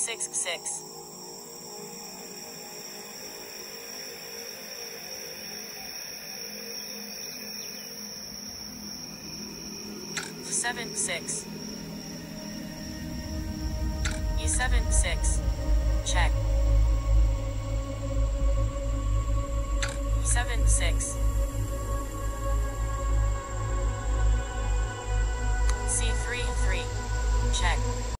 six six. seven six. E seven six. Check. Seven six.